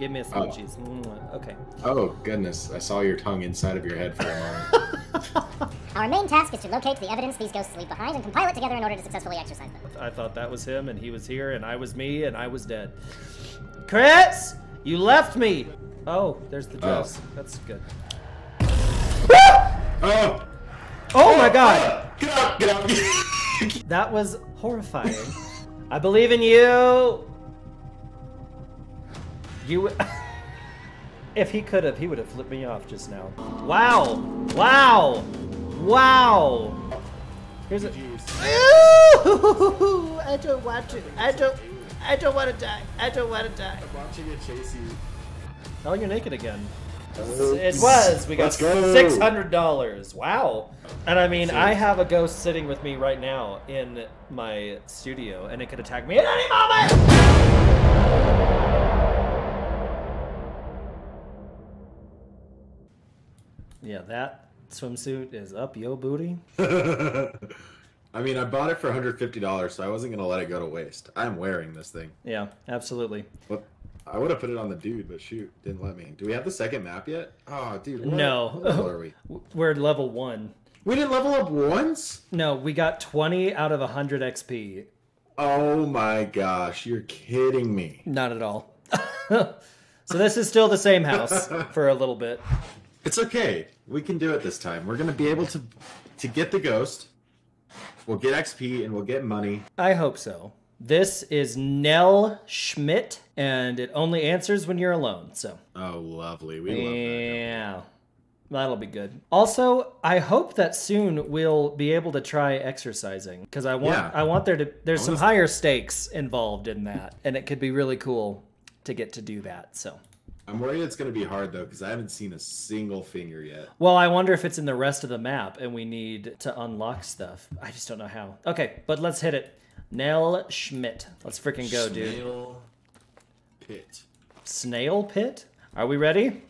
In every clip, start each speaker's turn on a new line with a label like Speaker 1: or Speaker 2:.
Speaker 1: Give me a smoochies. Oh. Okay.
Speaker 2: Oh goodness! I saw your tongue inside of your head for a moment.
Speaker 3: Our main task is to locate the evidence these ghosts leave behind and compile it together in order to successfully exorcise them.
Speaker 1: I thought that was him, and he was here, and I was me, and I was dead. Chris, you left me. Oh, there's the oh. dress. Oh. That's good. Ah!
Speaker 2: oh.
Speaker 1: Oh my God!
Speaker 2: Get out! Get out!
Speaker 1: that was horrifying. I believe in you. You. if he could have, he would have flipped me off just now. Wow! Wow! Wow! Here's a. I don't want to. I don't. I don't want to die. I don't want to die.
Speaker 2: I'm watching it chase you.
Speaker 1: Oh, you're naked again. It was. We got
Speaker 2: go.
Speaker 1: six hundred dollars. Wow. And I mean, I have a ghost sitting with me right now in my studio, and it could attack me at any moment. Yeah, that swimsuit is up yo booty.
Speaker 2: I mean, I bought it for $150, so I wasn't gonna let it go to waste. I'm wearing this thing.
Speaker 1: Yeah, absolutely.
Speaker 2: What? I would have put it on the dude, but shoot, didn't let me. Do we have the second map yet? Oh, dude. What,
Speaker 1: no.
Speaker 2: Level are we?
Speaker 1: We're level one.
Speaker 2: We didn't level up once?
Speaker 1: No, we got 20 out of 100 XP.
Speaker 2: Oh my gosh, you're kidding me.
Speaker 1: Not at all. so this is still the same house for a little bit.
Speaker 2: It's okay. We can do it this time. We're gonna be able to to get the ghost. We'll get XP and we'll get money.
Speaker 1: I hope so. This is Nell Schmidt, and it only answers when you're alone. So.
Speaker 2: Oh, lovely. We love that.
Speaker 1: Yeah. That'll be good. Also, I hope that soon we'll be able to try exorcising because I want
Speaker 2: Yeah.
Speaker 1: I want there to there's some higher stakes involved in that, and it could be really cool to get to do that. So,
Speaker 2: I'm worried it's gonna be hard though because I haven't seen a single finger yet.
Speaker 1: well, I wonder if it's in the rest of the map and we need to unlock stuff. I just don't know how. Okay, but let's hit it. Nell Schmidt. Let's freaking go, dude.
Speaker 2: Snail Pit.
Speaker 1: Snail pit? Are we ready?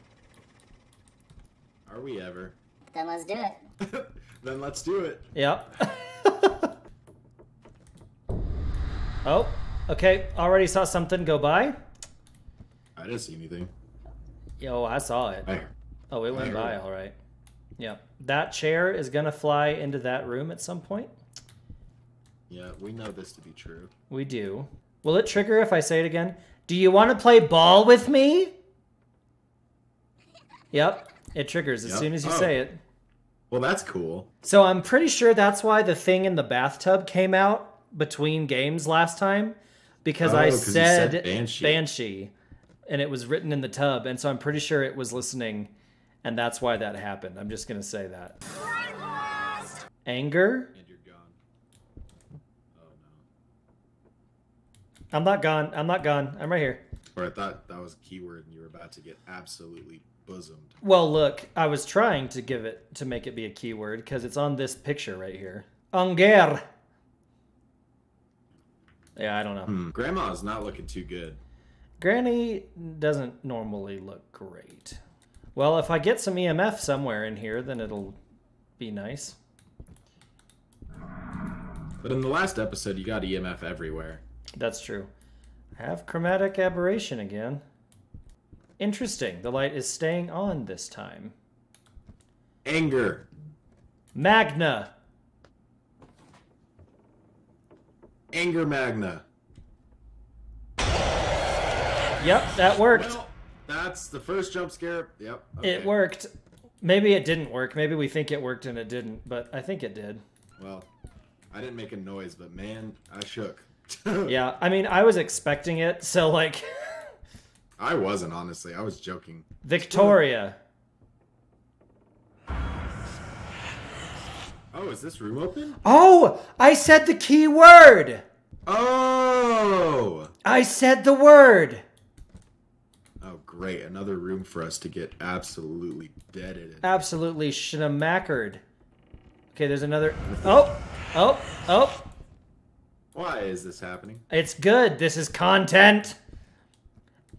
Speaker 2: Are we ever?
Speaker 3: Then let's do it.
Speaker 2: then let's do it.
Speaker 1: Yep. oh, okay. Already saw something go by.
Speaker 2: I didn't see anything.
Speaker 1: Yo, I saw it.
Speaker 2: I,
Speaker 1: Oh, it went by
Speaker 2: it.
Speaker 1: all right. Yep. That chair is gonna fly into that room at some point.
Speaker 2: yeah, we know this to be true.
Speaker 1: We do. Will it trigger if I say it again? Do you want to play ball with me? Yep. It triggers as
Speaker 2: Yep.
Speaker 1: soon as you
Speaker 2: Oh.
Speaker 1: say it.
Speaker 2: Well, that's cool.
Speaker 1: So I'm pretty sure that's why the thing in the bathtub came out between games last time because
Speaker 2: Oh,
Speaker 1: I said,
Speaker 2: said Banshee.
Speaker 1: Banshee and it was written in the tub and so I'm pretty sure it was listening and that's why that happened. I'm just going to say that. Anger?
Speaker 2: And you're gone. Oh
Speaker 1: I'm not gone. I'm not gone. I'm right here.
Speaker 2: Or I thought that was a keyword and you were about to get absolutely bosomed.
Speaker 1: Well, look, I was trying to give it to make it be a keyword because it's on this picture right here. Anger. Yeah, I don't know.
Speaker 2: Hmm. Grandma's not looking too good.
Speaker 1: Granny doesn't normally look great. Well, if I get some EMF somewhere in here, then it'll be nice.
Speaker 2: But in the last episode, you got EMF everywhere.
Speaker 1: That's true. I have chromatic aberration again. Interesting. The light is staying on this time.
Speaker 2: Anger.
Speaker 1: Magna.
Speaker 2: Anger Magna.
Speaker 1: Yep, that worked.
Speaker 2: Well, that's the first jump scare. Yep.
Speaker 1: It worked. Maybe it didn't work. Maybe we think it worked and it didn't, but I think it did.
Speaker 2: Well, I didn't make a noise, but man, I shook.
Speaker 1: Yeah, I mean, I was expecting it, so like
Speaker 2: I wasn't honestly. I was joking.
Speaker 1: Victoria.
Speaker 2: Oh, is this room open?
Speaker 1: Oh, I said the key word.
Speaker 2: Oh.
Speaker 1: I said the word.
Speaker 2: Great! Another room for us to get absolutely deaded. in.
Speaker 1: Absolutely shnamackered. Okay, there's another. Oh, oh, oh.
Speaker 2: Why is this happening?
Speaker 1: It's good. This is content.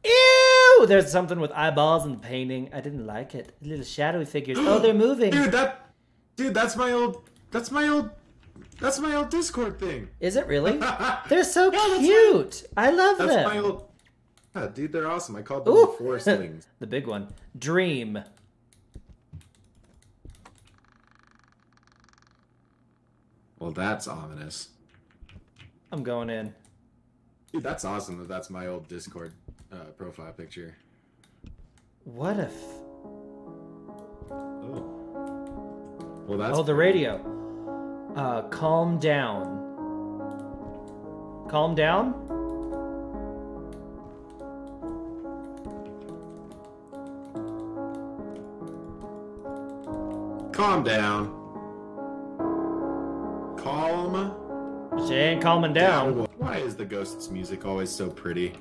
Speaker 1: Ew! There's something with eyeballs and painting. I didn't like it. Little shadowy figures. Oh, they're moving.
Speaker 2: Dude, that, dude, that's my old, that's my old, that's my old Discord thing.
Speaker 1: Is it really? They're so
Speaker 2: Yeah,
Speaker 1: cute. I love
Speaker 2: That's
Speaker 1: them.
Speaker 2: my old, Yeah, dude, they're awesome. I called them
Speaker 1: Ooh!
Speaker 2: the forestlings.
Speaker 1: the big one. Dream.
Speaker 2: well, that's ominous.
Speaker 1: I'm going in.
Speaker 2: Dude, that's awesome that that's my old Discord uh, profile picture.
Speaker 1: What if?
Speaker 2: Oh. Well, that's
Speaker 1: Oh, the radio. Uh, calm down. Calm down?
Speaker 2: Calm down. Calm
Speaker 1: She ain't calming down.
Speaker 2: Why is the Ghost's music always so pretty?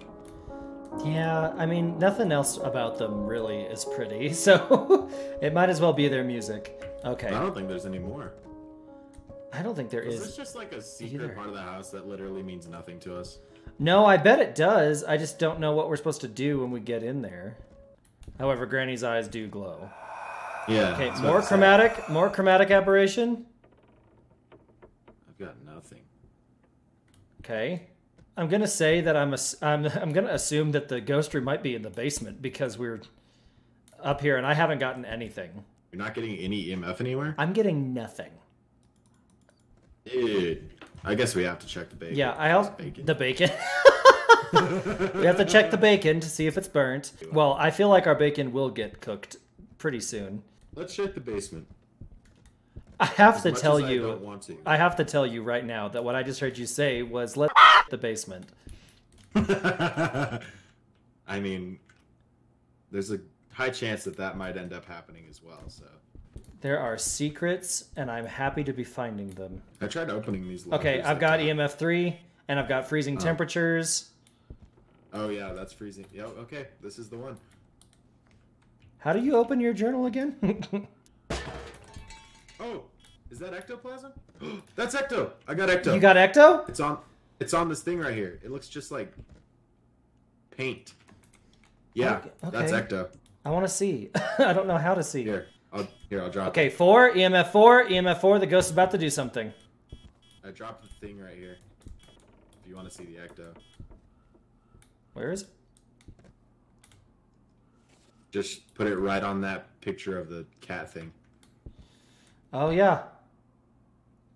Speaker 1: Yeah, I mean, nothing else about them really is pretty, so it might as well be their music. Okay.
Speaker 2: I don't think there's any more.
Speaker 1: I don't think there
Speaker 2: Is Is this
Speaker 1: is.
Speaker 2: just like a secret
Speaker 1: either.
Speaker 2: part of the house that literally means nothing to us?
Speaker 1: No, I bet it does. I just don't know what we're supposed to do when we get in there. However, Granny's eyes do glow.
Speaker 2: Yeah.
Speaker 1: Okay, more chromatic, more chromatic aberration.
Speaker 2: I've got nothing.
Speaker 1: Okay. I'm gonna say that I'm I'm I'm gonna assume that the ghost room might be in the basement because we're up here and I haven't gotten anything.
Speaker 2: You're not getting any EMF anywhere?
Speaker 1: I'm getting nothing.
Speaker 2: Dude. I guess we have to check the bacon.
Speaker 1: Yeah, I also
Speaker 2: Bacon.
Speaker 1: the bacon. we have to check the bacon to see if it's burnt. Well, I feel like our bacon will get cooked pretty soon.
Speaker 2: Let's check the basement.
Speaker 1: I have
Speaker 2: As
Speaker 1: to tell
Speaker 2: I
Speaker 1: you,
Speaker 2: to.
Speaker 1: I have to tell you right now that what I just heard you say was "let's the basement.
Speaker 2: I mean, there's a high chance that that might end up happening as well. So
Speaker 1: There are secrets, and I'm happy to be finding them.
Speaker 2: I tried opening these.
Speaker 1: Okay, I've got
Speaker 2: top.
Speaker 1: EMF three, and I've got freezing
Speaker 2: Oh.
Speaker 1: temperatures.
Speaker 2: Oh yeah, that's freezing. Yeah. Okay, this is the one.
Speaker 1: How do you open your journal again?
Speaker 2: Oh, is that ectoplasm? that's ecto. I got ecto.
Speaker 1: you got ecto?
Speaker 2: It's on. It's on this thing right here. It looks just like paint. Yeah,
Speaker 1: Okay,
Speaker 2: that's ecto.
Speaker 1: I want to see. I don't know how to see.
Speaker 2: Here, I'll here. I'll drop.
Speaker 1: Okay, four EMF four EMF four. The ghost is about to do something.
Speaker 2: I dropped the thing right here. If you want to see the ecto,
Speaker 1: Where is it?
Speaker 2: Just put it right on that picture of the cat thing.
Speaker 1: Oh yeah,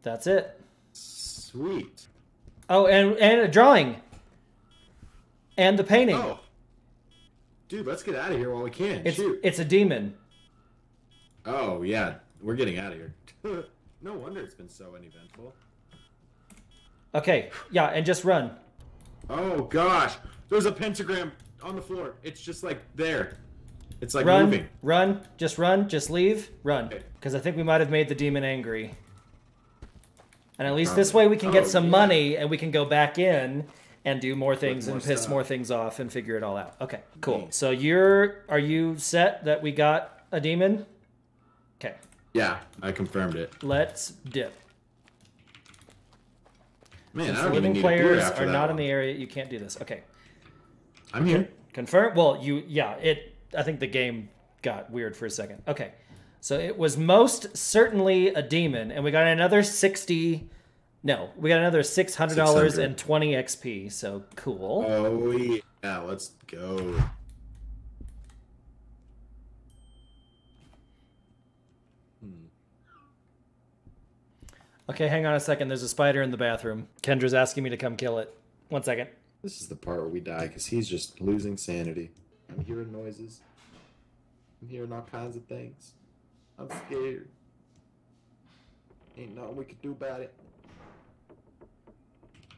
Speaker 1: that's it.
Speaker 2: Sweet.
Speaker 1: Oh, and and a drawing. And the painting.
Speaker 2: Oh, dude, let's get out of here while we can.
Speaker 1: it's
Speaker 2: Shoot.
Speaker 1: it's a demon.
Speaker 2: Oh yeah, we're getting out of here. no wonder it's been so uneventful.
Speaker 1: Okay, yeah, and just run.
Speaker 2: Oh gosh, there's a pentagram on the floor. It's just like there. It's like
Speaker 1: run,
Speaker 2: moving.
Speaker 1: run, just run, just leave, run. Because I think we might have made the demon angry. And at least this way we can get
Speaker 2: Oh,
Speaker 1: some
Speaker 2: yeah.
Speaker 1: money and we can go back in and do more things
Speaker 2: more
Speaker 1: and piss
Speaker 2: stuff.
Speaker 1: more things off and figure it all out. Okay, cool.
Speaker 2: Neat.
Speaker 1: So you're are you set that we got a demon? Okay,
Speaker 2: Yeah, I confirmed it.
Speaker 1: let's dip.
Speaker 2: Man,
Speaker 1: Since
Speaker 2: I don't even
Speaker 1: living
Speaker 2: need a beer
Speaker 1: players are not in the area, you can't do this. Okay.
Speaker 2: I'm here.
Speaker 1: Confirm. Well, you yeah. It. I think the game got weird for a second. Okay, so it was most certainly a demon, and we got another sixty. No, we got another six hundred dollars and twenty XP. So cool.
Speaker 2: Oh yeah, let's go. Hmm.
Speaker 1: Okay, hang on a second. There's a spider in the bathroom. Kendra's asking me to come kill it. One second.
Speaker 2: This is the part where we die because he's just losing sanity. I'm hearing noises. I'm hearing all kinds of things. I'm scared. Ain't nothing we can do about it.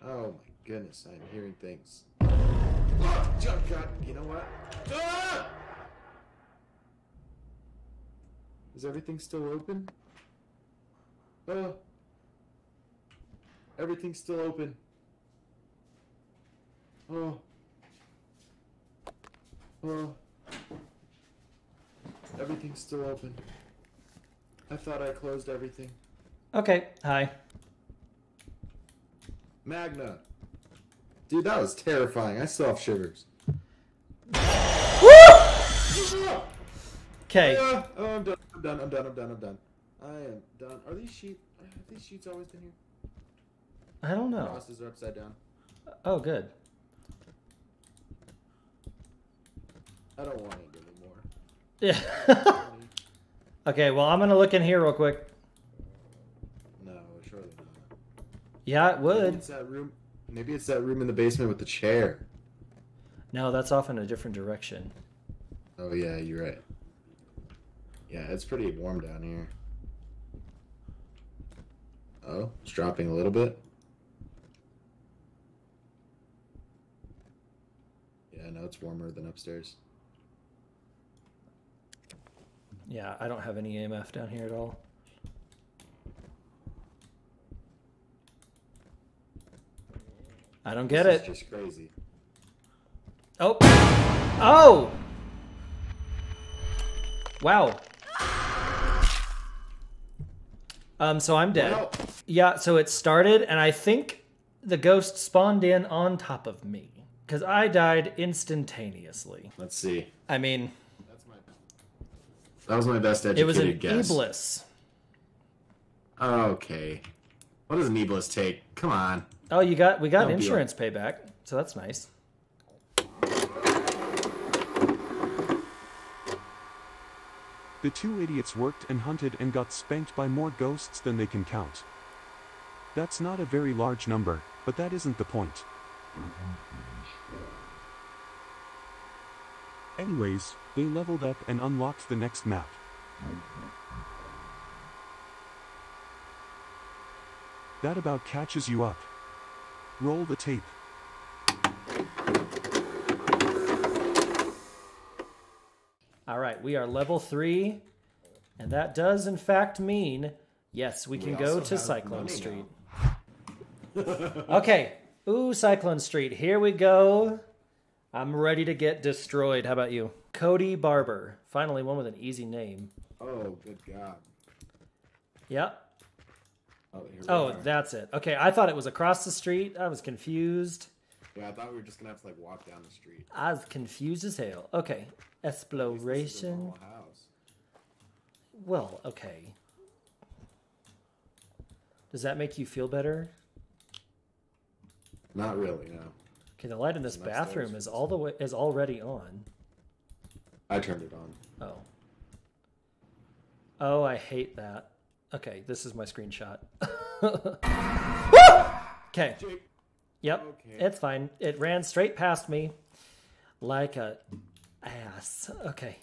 Speaker 2: Oh my goodness, I'm hearing things. Oh, you know what? Is everything still open? Oh. Everything's still open. Oh. Oh. Everything's still open. I thought I closed everything.
Speaker 1: Okay. Hi.
Speaker 2: Magna. Dude, that was terrifying. I still have shivers.
Speaker 1: Okay.
Speaker 2: Ah, oh, I'm done. I'm done. I'm done. I'm done. I'm done. I am done. Are these sheets? Have these sheets always been here?
Speaker 1: I don't know.
Speaker 2: The Crosses are upside down.
Speaker 1: Oh, good.
Speaker 2: I don't want it anymore.
Speaker 1: Yeah. okay, well, I'm gonna look in here real quick.
Speaker 2: No, surely not.
Speaker 1: Yeah, it would.
Speaker 2: Maybe it's that room. Maybe it's that room in the basement with the chair.
Speaker 1: No, that's off in a different direction.
Speaker 2: Oh yeah, you're right. Yeah, it's pretty warm down here. Oh, it's dropping a little bit. Yeah, no, it's warmer than upstairs.
Speaker 1: Yeah, I don't have any EMF down here at all. I don't get
Speaker 2: This
Speaker 1: it.
Speaker 2: just crazy.
Speaker 1: Oh. Oh. Wow. Um, so I'm dead.
Speaker 2: Well,
Speaker 1: Yeah, so it started, and I think the ghost spawned in on top of me because I died instantaneously.
Speaker 2: let's see.
Speaker 1: I mean.
Speaker 2: That was my best educated
Speaker 1: it was an
Speaker 2: guess.
Speaker 1: Iblis.
Speaker 2: Okay. What does an Iblis take? Come on.
Speaker 1: Oh, you got we got
Speaker 2: Don't be
Speaker 1: insurance payback, so that's nice.
Speaker 4: The two idiots worked and hunted and got spanked by more ghosts than they can count. That's not a very large number, but that isn't the point. Anyways, they leveled up and unlocked the next map. That about catches you up. Roll the tape.
Speaker 1: All right, we are level three, and that does in fact mean yes, we can
Speaker 2: We
Speaker 1: go to Cyclone Street. okay, ooh, Cyclone Street. Here we go. I'm ready to get destroyed. How about you, Cody Barber? Finally, one with an easy name.
Speaker 2: Oh, good God.
Speaker 1: Yep.
Speaker 2: Oh, here
Speaker 1: Oh, that's it. Okay, I thought it was across the street. I was confused.
Speaker 2: Yeah, I thought we were just gonna have to like walk down the street.
Speaker 1: I was confused as hell. Okay,
Speaker 2: At least this is a
Speaker 1: exploration. Well, okay. Does that make you feel better?
Speaker 2: Not really, no.
Speaker 1: Okay, the light in this bathroom is all the way is already on.
Speaker 2: I turned it on.
Speaker 1: Oh. Oh, I hate that. Okay, this is my screenshot. okay. Yep.
Speaker 2: Okay.
Speaker 1: It's fine. It ran straight past me like a ass. Okay.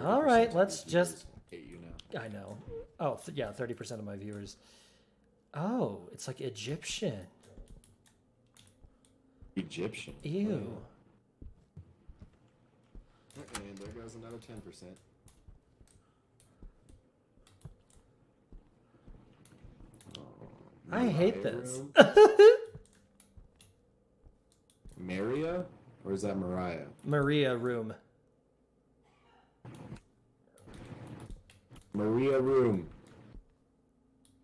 Speaker 1: All
Speaker 2: 30%
Speaker 1: right, let's just
Speaker 2: hate you now.
Speaker 1: I know. Oh, th- yeah, 30% of my viewers. Oh, it's like Egyptian.
Speaker 2: Egyptian.
Speaker 1: Ew.
Speaker 2: And there goes another ten percent.
Speaker 1: I hate this.
Speaker 2: Maria, or is that Mariah?
Speaker 1: Maria room.
Speaker 2: Maria room.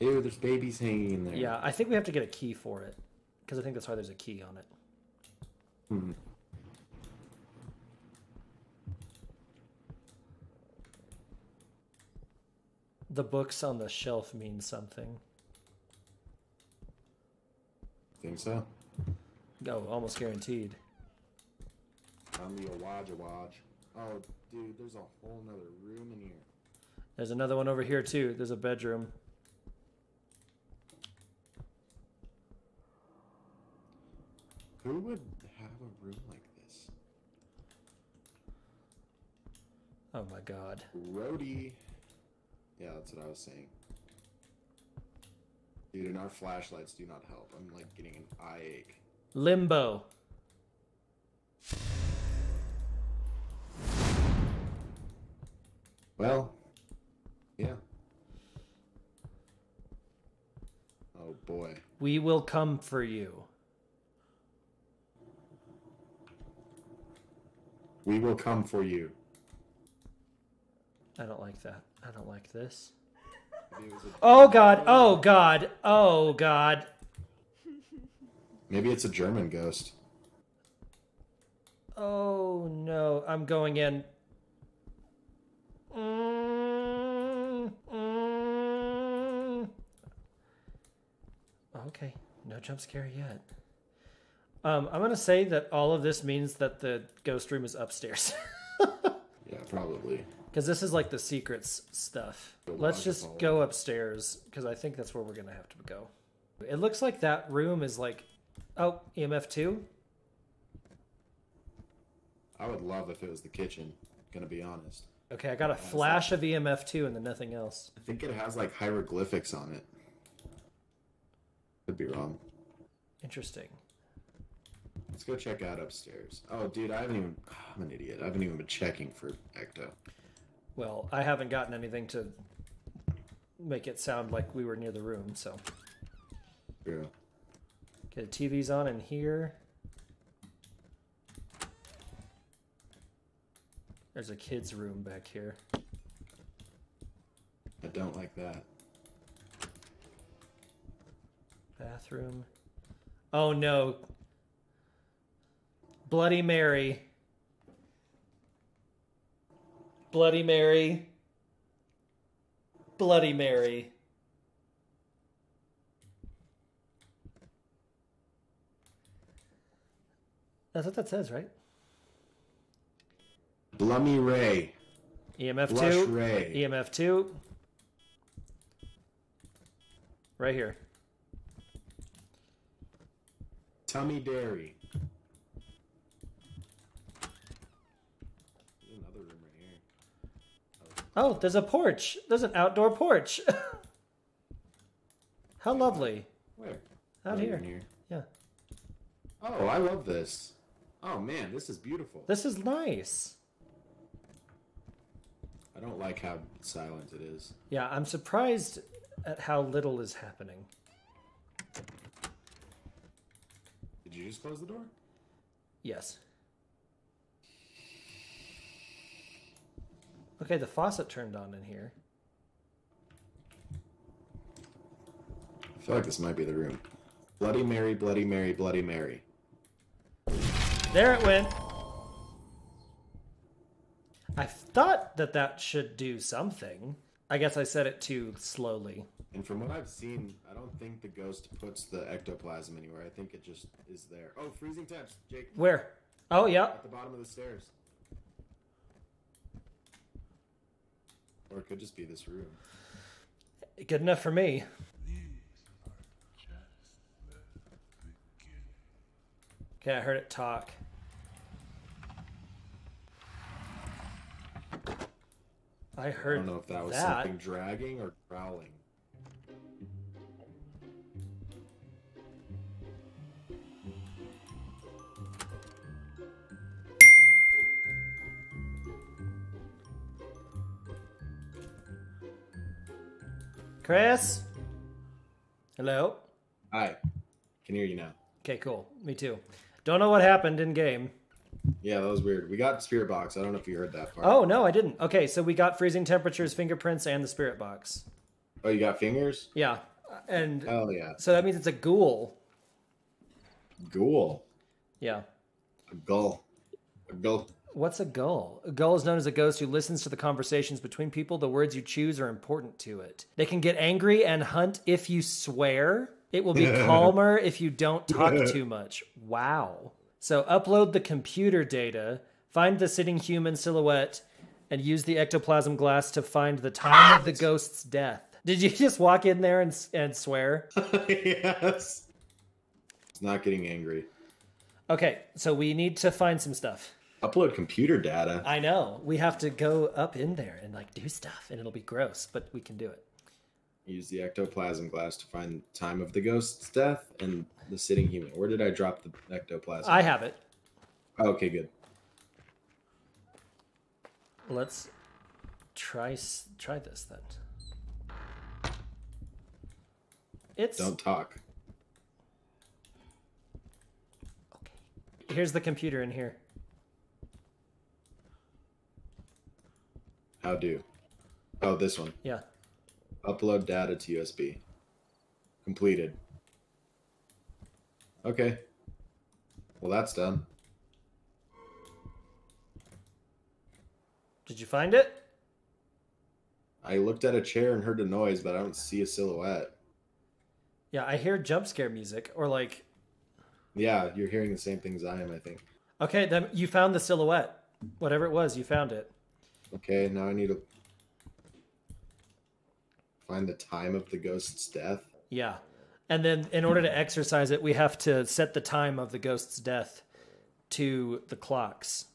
Speaker 2: Ew, there's babies hanging in there.
Speaker 1: Yeah, I think we have to get a key for it. Because I think that's why there's a key on it.
Speaker 2: Hmm.
Speaker 1: The books on the shelf mean something.
Speaker 2: Think so?
Speaker 1: No, almost guaranteed.
Speaker 2: On the Awaja Waj. Oh, dude, there's a whole nother room in here.
Speaker 1: There's another one over here too. There's a bedroom.
Speaker 2: Who would have a room like this?
Speaker 1: Oh my god.
Speaker 2: Roadie. Yeah, that's what I was saying. Dude, and our flashlights do not help. I'm like getting an eye ache.
Speaker 1: Limbo.
Speaker 2: Well, yeah. Oh boy.
Speaker 1: We will come for you.
Speaker 2: We will come for you.
Speaker 1: I don't like that. I don't like this.
Speaker 2: Maybe, it was a-
Speaker 1: Oh god. Oh god. Oh god.
Speaker 2: Maybe it's a German ghost.
Speaker 1: Oh no. I'm going in. Mm, mm. Okay. No jump scare yet. Um, I'm gonna say that all of this means that the ghost room is upstairs.
Speaker 2: Yeah, probably.
Speaker 1: Because this is like the secrets stuff.
Speaker 2: The
Speaker 1: Let's just go upstairs because I think that's where we're gonna have to go. It looks like that room is like, oh, EMF two.
Speaker 2: I would love if it was the kitchen. Gonna be honest.
Speaker 1: Okay, I got a flash of EMF two and then nothing else.
Speaker 2: I think it has like hieroglyphics on it. Could be wrong.
Speaker 1: Interesting.
Speaker 2: Let's go check out upstairs. Oh, dude, I haven't even. I'm an idiot. I haven't even been checking for Ecto.
Speaker 1: Well, I haven't gotten anything to make it sound like we were near the room, so.
Speaker 2: True.
Speaker 1: Okay, the TV's on in here. There's a kid's room back here.
Speaker 2: I don't like that.
Speaker 1: Bathroom. Oh no. Bloody Mary. Bloody Mary. Bloody Mary. That's what that says, right?
Speaker 2: Blummy Ray.
Speaker 1: EMF
Speaker 2: Blush
Speaker 1: 2.
Speaker 2: Ray.
Speaker 1: EMF 2. Right here.
Speaker 2: Tummy Dairy. There's another room right here.
Speaker 1: Oh, there's a porch. There's an outdoor porch. How lovely.
Speaker 2: Where?
Speaker 1: Out
Speaker 2: Oh,
Speaker 1: here.
Speaker 2: here.
Speaker 1: Yeah.
Speaker 2: Oh, I love this. Oh man, this is beautiful.
Speaker 1: This is nice.
Speaker 2: I don't like how silent it is.
Speaker 1: Yeah, I'm surprised at how little is happening.
Speaker 2: Did you just close the door?
Speaker 1: Yes. Okay, the faucet turned on in here.
Speaker 2: I feel like this might be the room. Bloody Mary, Bloody Mary, Bloody Mary.
Speaker 1: There it went. I thought that that should do something. I guess I said it too slowly.
Speaker 2: And from what I've seen, I don't think the ghost puts the ectoplasm anywhere. I think it just is there. Oh, freezing temps, Jake.
Speaker 1: Where? Oh, yeah.
Speaker 2: At the bottom of the stairs. Or it could just be this room.
Speaker 1: Good enough for me. Okay, I heard it talk. I heard.
Speaker 2: I don't know if that was
Speaker 1: that.
Speaker 2: something dragging or growling.
Speaker 1: Chris? Hello?
Speaker 2: Hi. Can hear you now.
Speaker 1: Okay, cool. Me too. Don't know what happened in game.
Speaker 2: Yeah, that was weird. We got spirit box. I don't know if you heard that part.
Speaker 1: Oh, no, I didn't. Okay, so we got freezing temperatures, fingerprints, and the spirit box.
Speaker 2: Oh, you got fingers?
Speaker 1: Yeah. And
Speaker 2: Oh yeah.
Speaker 1: so that means it's a ghoul.
Speaker 2: Ghoul.
Speaker 1: Yeah.
Speaker 2: A gull. A gull.
Speaker 1: What's a gull? A gull is known as a ghost who listens to the conversations between people. The words you choose are important to it. They can get angry and hunt if you swear. It will be calmer if you don't talk too much. Wow. So upload the computer data, find the sitting human silhouette, and use the ectoplasm glass to find the time of the ghost's death. Did you just walk in there and, and swear?
Speaker 2: yes. It's not getting angry.
Speaker 1: Okay, so we need to find some stuff.
Speaker 2: Upload computer data.
Speaker 1: I know. We have to go up in there and like do stuff, and it'll be gross, but we can do it.
Speaker 2: Use the ectoplasm glass to find time of the ghost's death and the sitting human. Where did I drop the ectoplasm?
Speaker 1: I have it.
Speaker 2: Oh, okay, good.
Speaker 1: Let's try try this then. It's
Speaker 2: Don't talk.
Speaker 1: okay. Here's the computer in here.
Speaker 2: How do? Oh, this one.
Speaker 1: Yeah.
Speaker 2: Upload data to USB. Completed. Okay. Well, that's done.
Speaker 1: Did you find it?
Speaker 2: I looked at a chair and heard a noise, but I don't see a silhouette.
Speaker 1: Yeah, I hear jump scare music or like
Speaker 2: Yeah, you're hearing the same things I am, I think.
Speaker 1: Okay, then you found the silhouette. Whatever it was, you found it.
Speaker 2: Okay, now I need to find the time of the ghost's death.
Speaker 1: Yeah. And then in order to exorcise it, we have to set the time of the ghost's death to the clocks.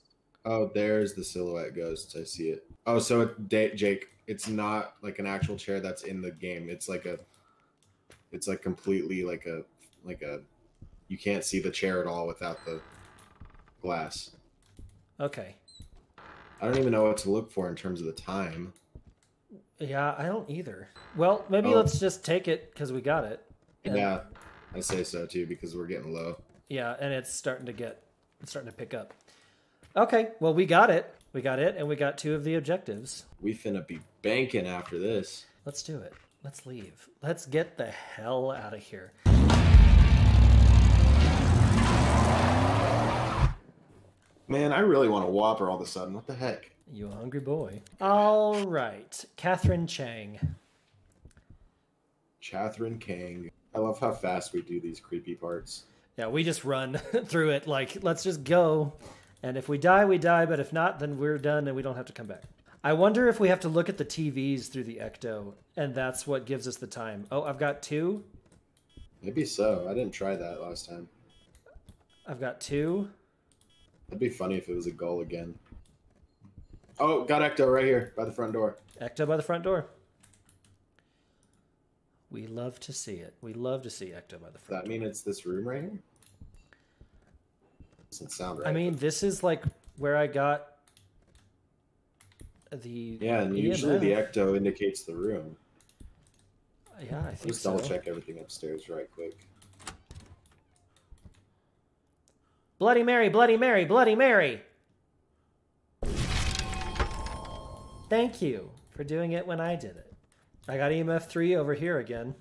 Speaker 2: Oh, there's the silhouette ghost. I see it. Oh, so it, Jake, it's not like an actual chair that's in the game. It's like a, it's like completely like a, like a, you can't see the chair at all without the glass.
Speaker 1: Okay.
Speaker 2: I don't even know what to look for in terms of the time.
Speaker 1: Yeah, I don't either. Well, maybe
Speaker 2: Oh.
Speaker 1: let's just take it because we got it. And-
Speaker 2: Yeah, I say so too because we're getting low.
Speaker 1: Yeah, and it's starting to get, it's starting to pick up. Okay, well, we got it. We got it, and we got two of the objectives.
Speaker 2: We finna be banking after this.
Speaker 1: Let's do it. Let's leave. Let's get the hell out of here.
Speaker 2: Man, I really want a Whopper all of a sudden. What the heck?
Speaker 1: You a hungry boy. All right, Catherine Chang.
Speaker 2: Catherine King. I love how fast we do these creepy parts.
Speaker 1: Yeah, we just run through it like, let's just go. And if we die, we die, but if not, then we're done and we don't have to come back. I wonder if we have to look at the TVs through the Ecto, and that's what gives us the time. Oh, I've got two.
Speaker 2: Maybe so. I didn't try that last time.
Speaker 1: I've got two.
Speaker 2: That'd be funny if it was a goal again. Oh, got Ecto right here by the front door.
Speaker 1: Ecto by the front door. We love to see it. We love to see Ecto by the
Speaker 2: Does
Speaker 1: front
Speaker 2: that mean it's this room right here? Doesn't sound right.
Speaker 1: I mean, this is like where I got the
Speaker 2: yeah, and usually the Ecto indicates the room.
Speaker 1: Yeah, I think
Speaker 2: Let's
Speaker 1: so.
Speaker 2: double check everything upstairs right quick.
Speaker 1: Bloody Mary, Bloody Mary, Bloody Mary. Thank you for doing it when I did it. I got EMF 3 over here again.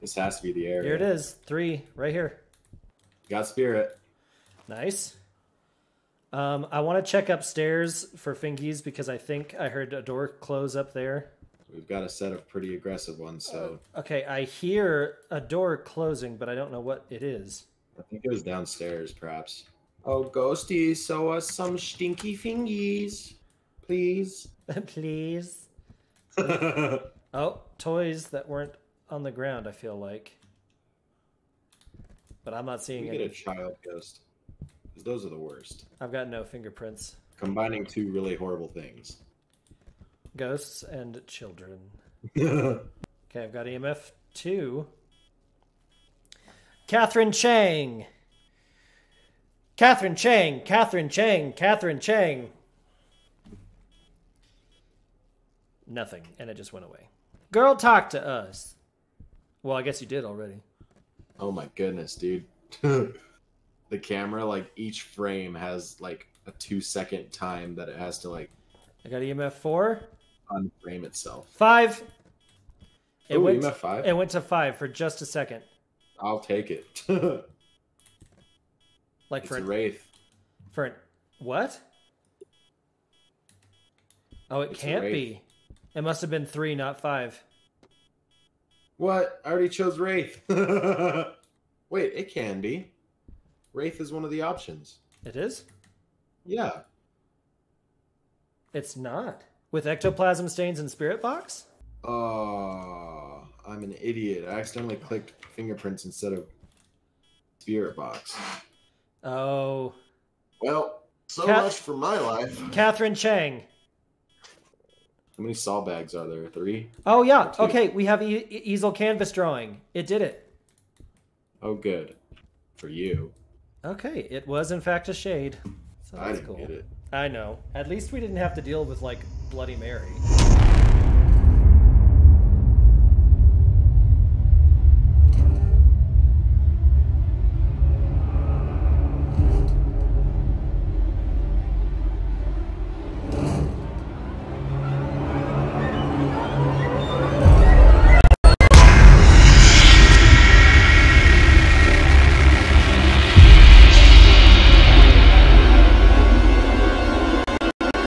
Speaker 2: This has to be the area.
Speaker 1: Here it is. 3 right here.
Speaker 2: Got spirit.
Speaker 1: Nice. Um, I want to check upstairs for fingies because I think I heard a door close up there.
Speaker 2: We've got a set of pretty aggressive ones, so
Speaker 1: Okay, I hear a door closing, but I don't know what it is.
Speaker 2: I think it was downstairs, perhaps. Oh, Ghosty, show us some stinky fingies, please.
Speaker 1: Please. Oh, toys that weren't on the ground, I feel like. But I'm not seeing
Speaker 2: get a
Speaker 1: any.
Speaker 2: child ghost, because those are the worst.
Speaker 1: I've got no fingerprints.
Speaker 2: Combining two really horrible things.
Speaker 1: Ghosts and children. Okay, I've got EMF 2. Catherine Chang. Catherine Chang. Catherine Chang. Catherine Chang. Nothing, and it just went away. Girl, talk to us. Well, I guess you did already.
Speaker 2: oh my goodness, dude. the camera, like each frame has like a two second time that it has to like
Speaker 1: I got EMF 4.
Speaker 2: unframe itself.
Speaker 1: 5. It
Speaker 2: Ooh,
Speaker 1: went,
Speaker 2: EMF five?
Speaker 1: It went to 5 for just a second.
Speaker 2: I'll take it. it's
Speaker 1: Like for
Speaker 2: a wraith.
Speaker 1: for an, what? Oh, it
Speaker 2: It's
Speaker 1: can't be. It must have been 3, not 5.
Speaker 2: What? I already chose wraith. Wait, it can be. Wraith is one of the options.
Speaker 1: It is?
Speaker 2: Yeah.
Speaker 1: It's not. With ectoplasm stains and spirit box?
Speaker 2: Oh, I'm an idiot. I accidentally clicked fingerprints instead of spirit box.
Speaker 1: Oh.
Speaker 2: Well, so
Speaker 1: Cat-
Speaker 2: much for my life.
Speaker 1: Catherine Chang.
Speaker 2: How many saw bags are there? Three?
Speaker 1: Oh, yeah. Okay, we have e- e- easel canvas drawing. It did it.
Speaker 2: Oh, good. For you.
Speaker 1: Okay, it was in fact a shade. So
Speaker 2: I
Speaker 1: that's
Speaker 2: didn't
Speaker 1: cool.
Speaker 2: get it.
Speaker 1: I know. At least we didn't have to deal with, like, Bloody Mary.